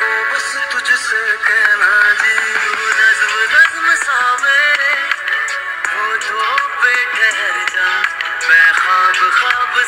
को बस तुझसे कहना जी। नज्म नज्म सा मैं ख्वाब ख्वाब